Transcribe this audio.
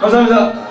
감사합니다.